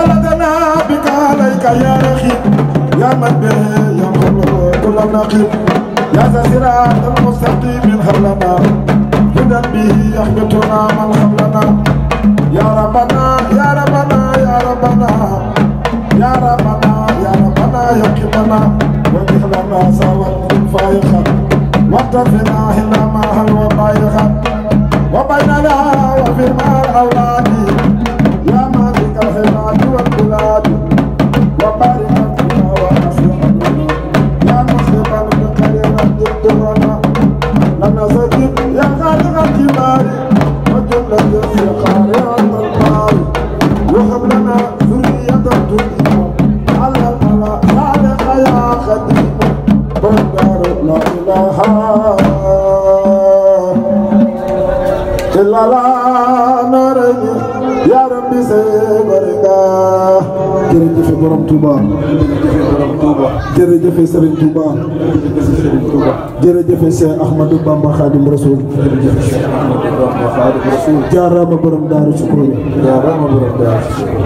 بلدنا بك عليك يا رخيب يا من به ينقل كل نقيب يا ذا صراط المستقيم هلنا هدى به يحبطنا من حولنا يا ربنا يا ربنا يا ربنا. يا ربنا يا ربنا يقبنا وجه لنا سوا فايخا واقتفنا هنا ما هل وطايخا وبيننا وفي مع الأولاد. يا مالك nada. borom Touba. jërëjëf borom Touba. jërëjëf Serigne Touba. jërëjëf Serigne Touba. jërëjëf Cheikh Ahmadou Bamba Khadim Rasoul. jërëjëf Cheikh Ahmadou Bamba Khadim Rasoul. jaaraama borom Daaru Sukuru. jaaraama borom Daaru Sukuru.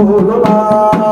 Oh, no, no.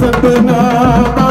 تبنا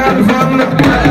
come from the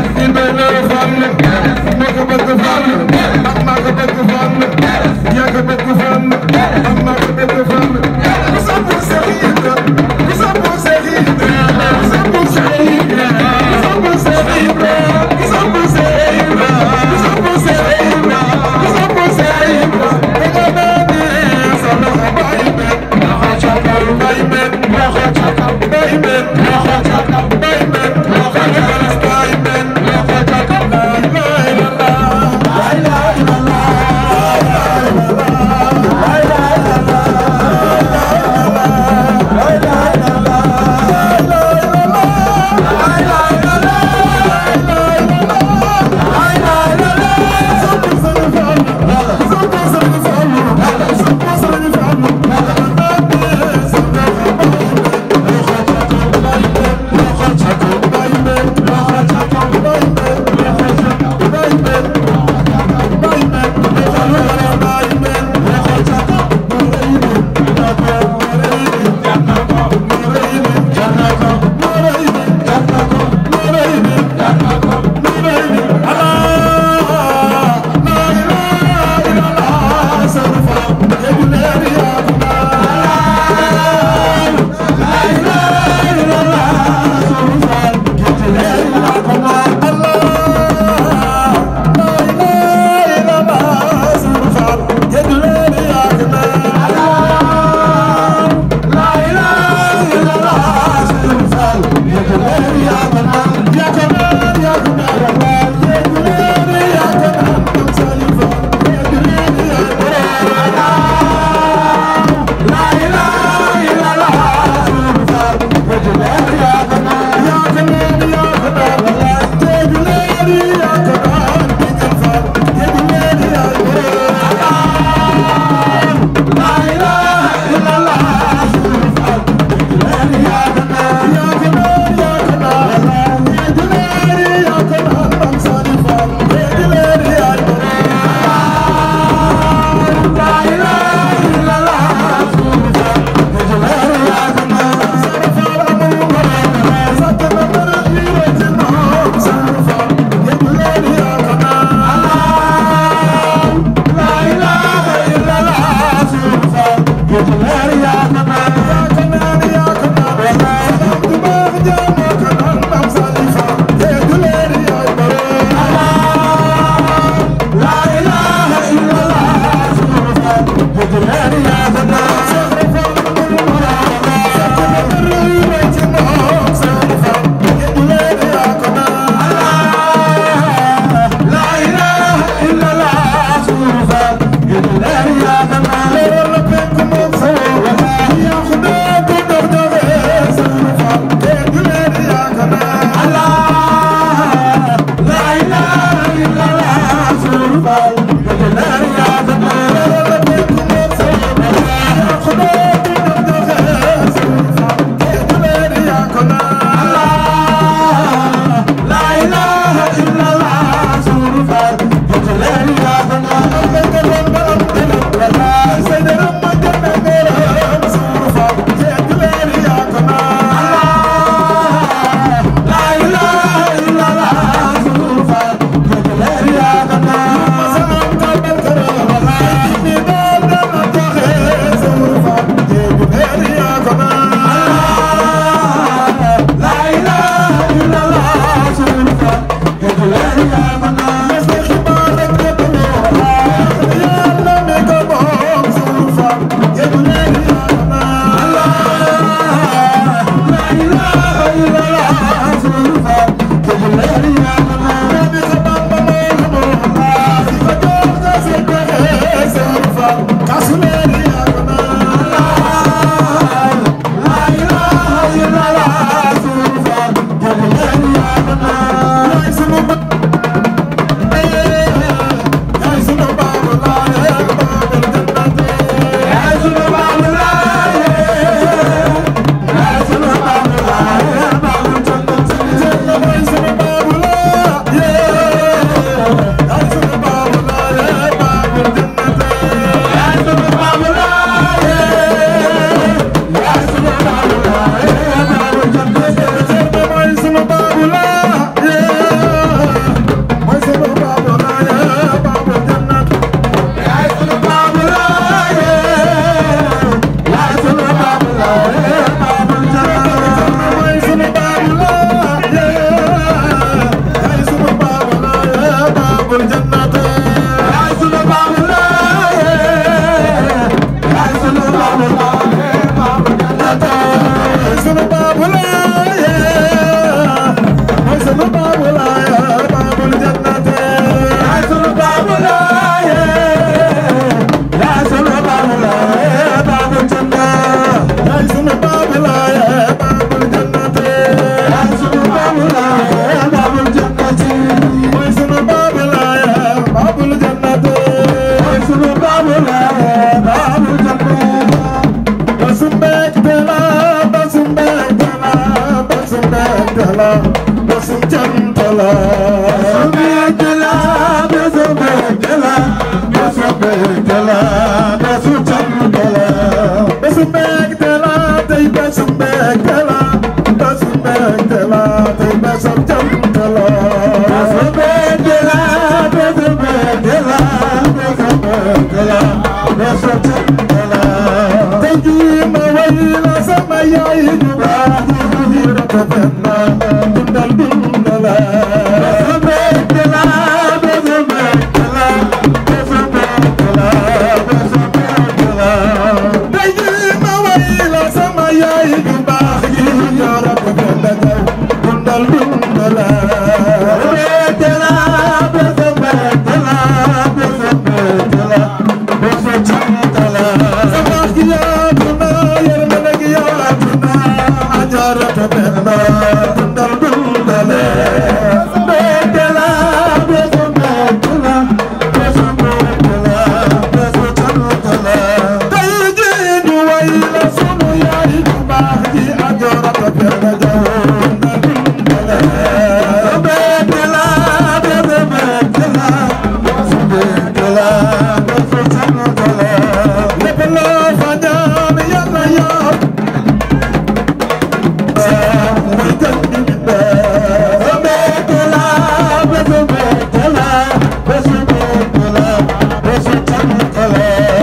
Sumerian Eu sou o Essa Hello.